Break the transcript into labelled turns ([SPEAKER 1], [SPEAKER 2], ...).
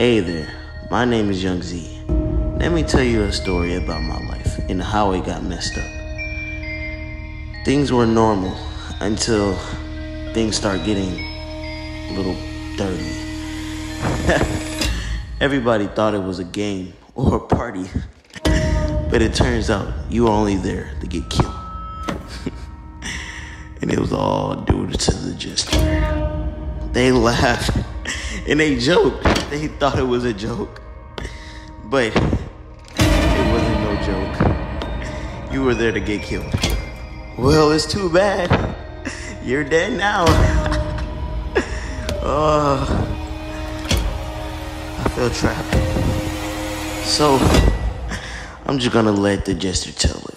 [SPEAKER 1] Hey there, my name is Young Z. Let me tell you a story about my life and how it got messed up. Things were normal until things start getting a little dirty. Everybody thought it was a game or a party, but it turns out you were only there to get killed. and it was all due to the jester. They laughed and they joked. They thought it was a joke. But it wasn't no joke. You were there to get killed. Well, it's too bad. You're dead now. oh, I feel trapped. So, I'm just gonna let the jester tell it.